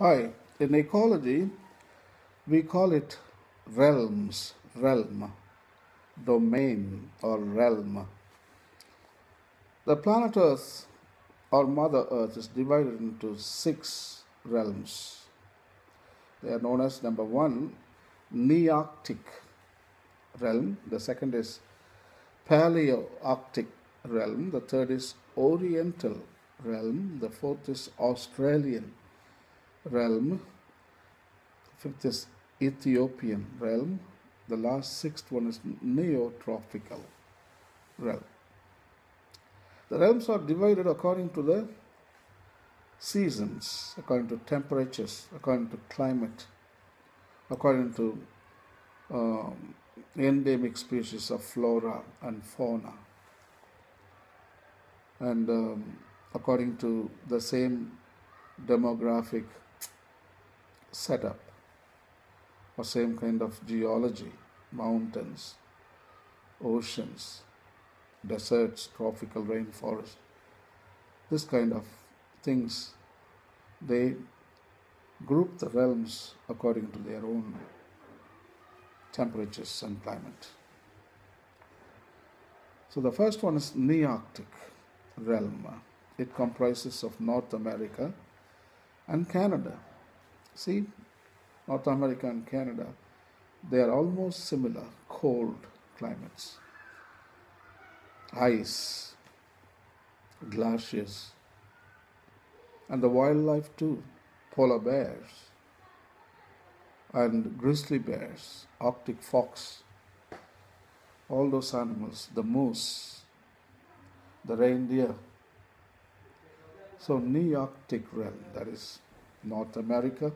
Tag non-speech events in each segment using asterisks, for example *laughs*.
Hi, in ecology, we call it realms, realm, domain, or realm. The planet Earth, or Mother Earth, is divided into six realms. They are known as number one, Nearctic realm, the second is Paleoarctic realm, the third is Oriental realm, the fourth is Australian realm, fifth is Ethiopian realm, the last sixth one is Neotropical realm. The realms are divided according to the seasons, according to temperatures, according to climate, according to um, endemic species of flora and fauna, and um, according to the same demographic setup or same kind of geology mountains oceans deserts tropical rainforest. This kind of things they group the realms according to their own temperatures and climate. So the first one is nearctic realm. It comprises of north america and canada See, North America and Canada, they are almost similar, cold climates. Ice, glaciers, and the wildlife too, polar bears, and grizzly bears, Arctic fox, all those animals, the moose, the reindeer. So, Nearctic realm, that is North America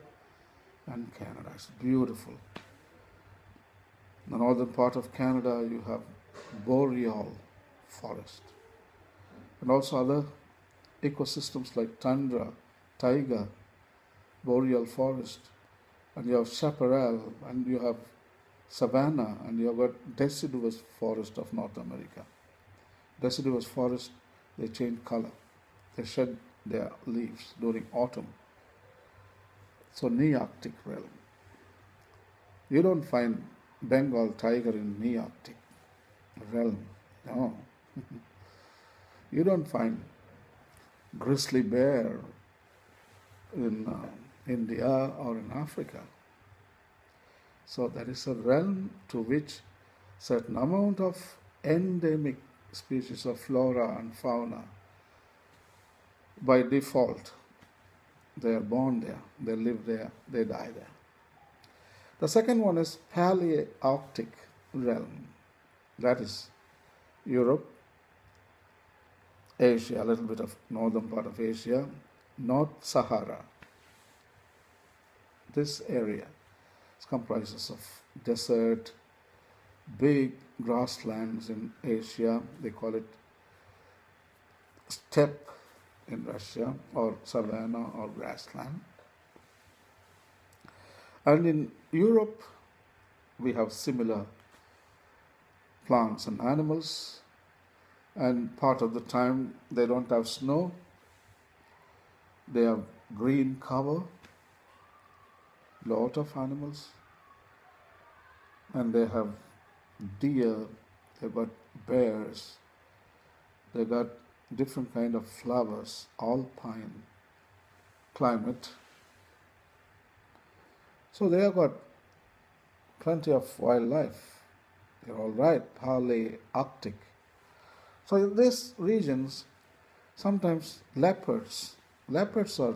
and Canada. It's beautiful. In the northern part of Canada, you have boreal forest and also other ecosystems like tundra, taiga, boreal forest, and you have chaparral, and you have savanna, and you have got deciduous forest of North America. Deciduous forest, they change color, they shed their leaves during autumn. So Nearctic realm. You don't find Bengal tiger in Nearctic realm. No. *laughs* you don't find grizzly bear in uh, India or in Africa. So there is a realm to which certain amount of endemic species of flora and fauna by default they are born there, they live there, they die there. The second one is Palearctic realm, that is Europe, Asia, a little bit of northern part of Asia, North Sahara. This area comprises of desert, big grasslands in Asia. They call it steppe in Russia or savanna or grassland. And in Europe, we have similar plants and animals, and part of the time they don't have snow, they have green cover, lot of animals, and they have deer, they've got bears, they got different kind of flowers, alpine climate. So they have got plenty of wildlife. They're all right, Arctic. So in these regions, sometimes leopards. Leopards are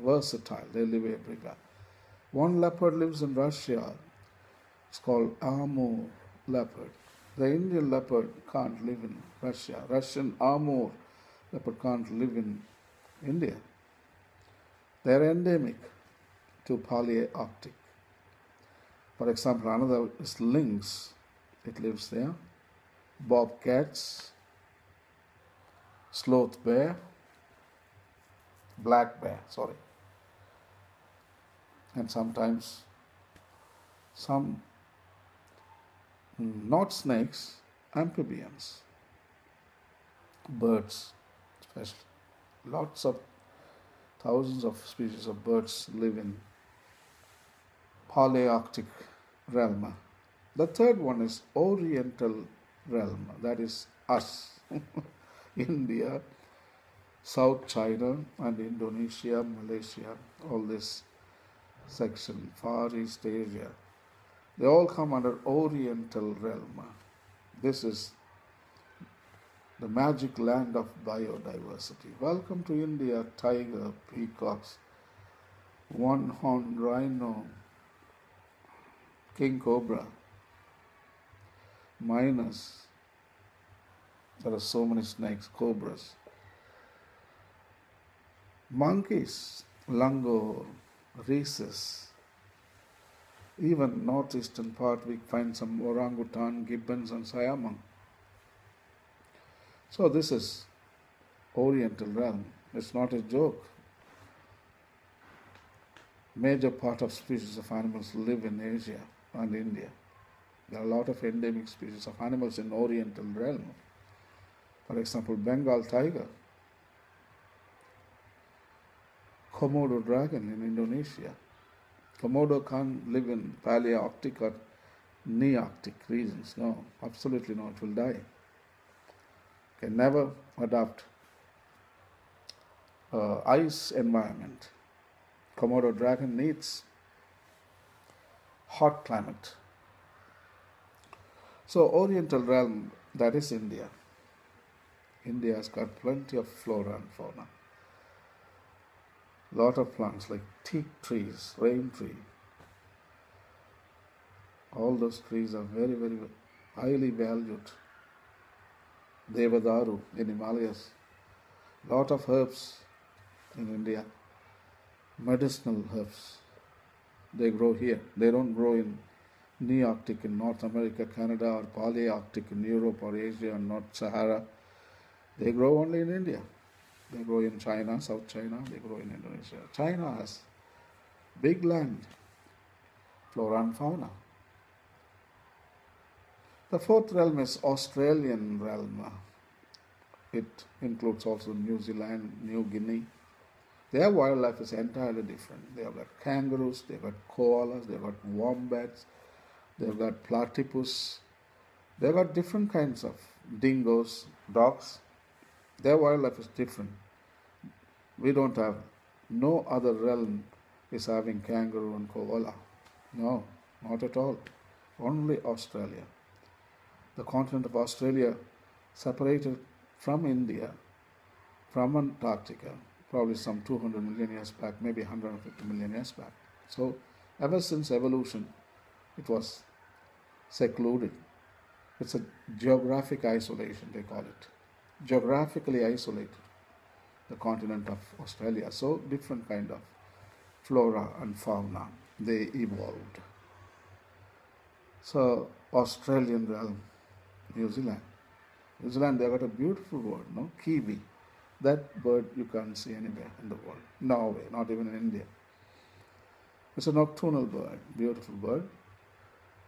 versatile. They live everywhere. One leopard lives in Russia. It's called Amur leopard. The Indian leopard can't live in Russia. Russian Amur leopard can't live in India. They are endemic to Palearctic. For example, another is lynx. It lives there. Bobcats, sloth bear, black bear, sorry. And sometimes some not snakes, amphibians, birds, lots of thousands of species of birds live in Palearctic realm. The third one is Oriental realm, that is us, *laughs* India, South China, and Indonesia, Malaysia, all this section, Far East Asia. They all come under Oriental realm. This is the magic land of biodiversity. Welcome to India, tiger, peacocks, one horned rhino, king cobra, minus. There are so many snakes, cobras, monkeys, langur, rhesus. Even northeastern part we find some orangutan, gibbons and siamang. So this is Oriental realm. It's not a joke. Major part of species of animals live in Asia and India. There are a lot of endemic species of animals in Oriental realm. For example, Bengal tiger, Komodo dragon in Indonesia. Komodo can't live in Palearctic or Nearctic regions. No, absolutely not. it will die can never adapt uh, ice environment. Komodo dragon needs hot climate. So Oriental realm, that is India. India has got plenty of flora and fauna. Lot of plants like teak trees, rain tree. All those trees are very, very highly valued Devadaru in Himalayas, lot of herbs in India, medicinal herbs. They grow here. They don't grow in Nearctic in North America, Canada, or Palearctic in Europe or Asia or North Sahara. They grow only in India. They grow in China, South China, they grow in Indonesia. China has big land, flora and fauna. The fourth realm is Australian realm. It includes also New Zealand, New Guinea. Their wildlife is entirely different. They have got kangaroos, they've got koalas, they've got wombats, they've got platypus, they've got different kinds of dingoes, dogs. Their wildlife is different. We don't have, no other realm is having kangaroo and koala. No, not at all. Only Australia the continent of Australia separated from India, from Antarctica, probably some 200 million years back, maybe 150 million years back. So, ever since evolution, it was secluded. It's a geographic isolation, they call it. Geographically isolated, the continent of Australia. So, different kind of flora and fauna, they evolved. So, Australian realm New Zealand. New Zealand, they have got a beautiful bird, no? Kiwi. That bird you can't see anywhere in the world. Norway, not even in India. It's a nocturnal bird, beautiful bird.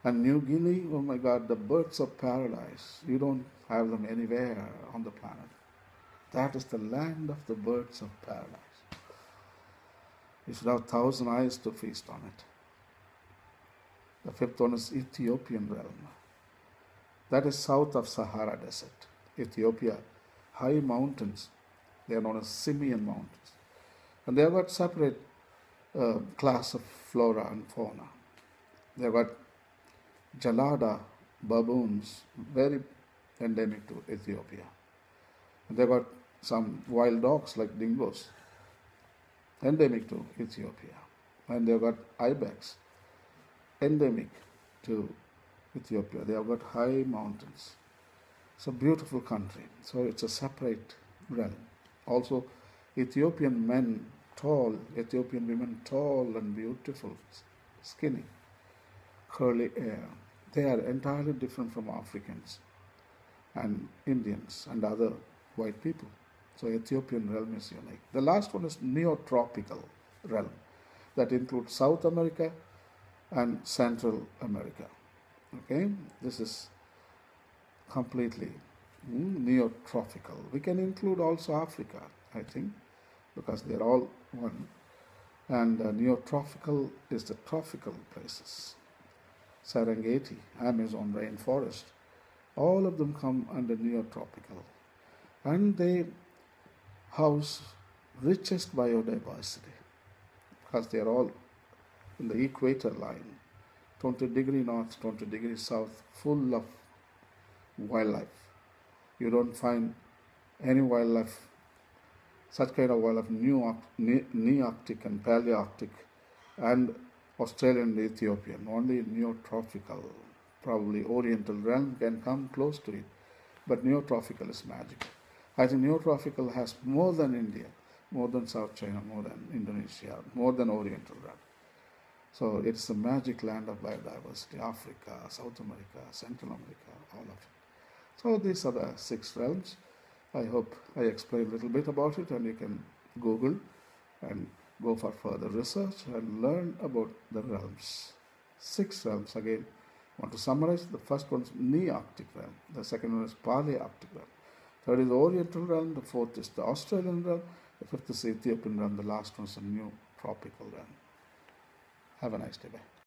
And New Guinea, oh my God, the birds of paradise. You don't have them anywhere on the planet. That is the land of the birds of paradise. You should have thousand eyes to feast on it. The fifth one is Ethiopian realm that is south of Sahara Desert, Ethiopia. High mountains, they are known as Simien Mountains. And they have got separate uh, class of flora and fauna. They have got Gelada baboons, very endemic to Ethiopia. And they've got some wild dogs like dingoes, endemic to Ethiopia. And they've got ibex, endemic to Ethiopia. They have got high mountains. It's a beautiful country. So it's a separate realm. Also, Ethiopian men, tall, Ethiopian women, tall and beautiful, skinny, curly hair. They are entirely different from Africans and Indians and other white people. So Ethiopian realm is unique. The last one is neotropical realm that includes South America and Central America. Okay, this is completely mm, neotropical. We can include also Africa, I think. because they're all one. And uh, neotropical is the tropical places. Serengeti, Amazon rainforest, all of them come under neotropical. And they house richest biodiversity because they are all in the equator line, 20 degree north, 20 degree south, full of wildlife. You don't find any wildlife, such kind of wildlife, Nearctic and Palearctic and Australian and Ethiopian, only neotropical, probably Oriental realm can come close to it, but neotropical is magic. I think neotropical has more than India, more than South China, more than Indonesia, more than Oriental realm. So it's the magic land of biodiversity, Africa, South America, Central America, all of it. So these are the six realms. I hope I explained a little bit about it and you can Google and go for further research and learn about the realms. Six realms again. Want to summarize. The first one is Nearctic realm. The second one is Palearctic realm. Third is Oriental realm. The fourth is the Australian realm. The fifth is the Ethiopian realm. The last one is the New Tropical realm. Have a nice day. Bye.